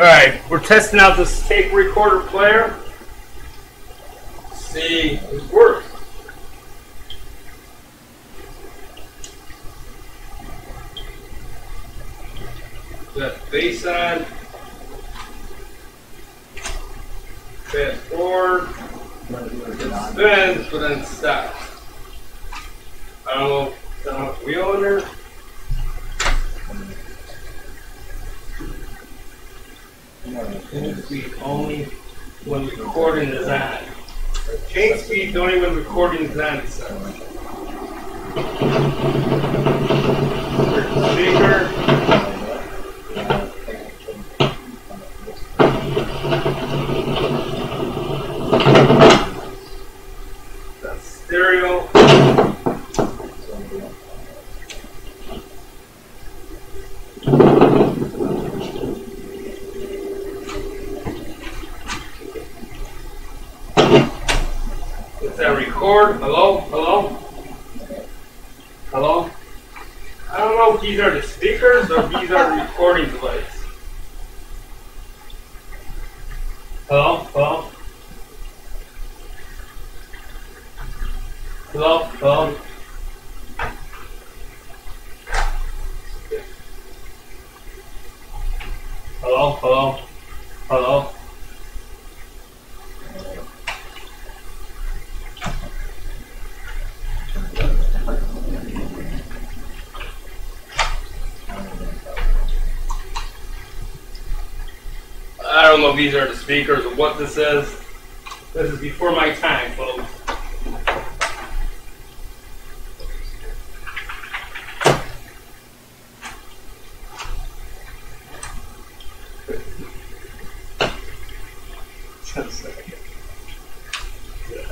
Alright, we're testing out this tape recorder player. See if it works. Got bass on. Fast forward. It spins, but then stops. I don't know. I don't know wheel in there. Change speed only when recording is on. Change speed only when recording is on, it says. Speaker. That's that record? Hello? Hello? Hello? I don't know if these are the speakers or these are the recording device. Hello? Hello? Hello? Hello? Hello? Hello? Hello? I don't know if these are the speakers or what this is. This is before my time, folks.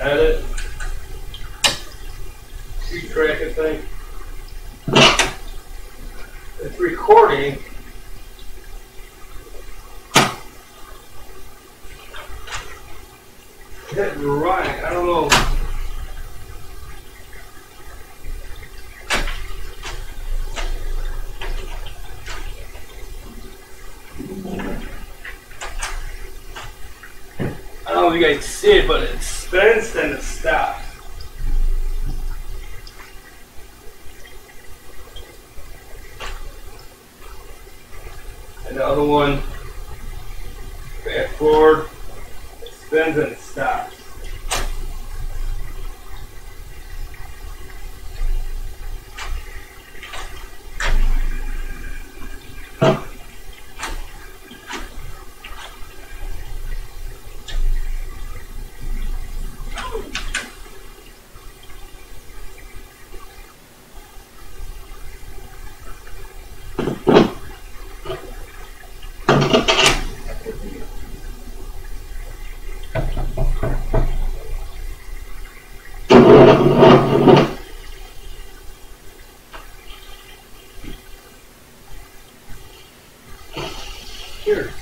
Edit. Keep track of thing. It's recording. Right. I don't know. I don't know if you guys see it, but it spins and it stops. And the other one, back forward, it spins Here.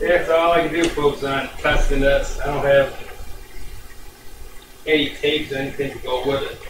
Yeah, that's all I can do, folks, on testing this. I don't have any tapes or anything to go with it.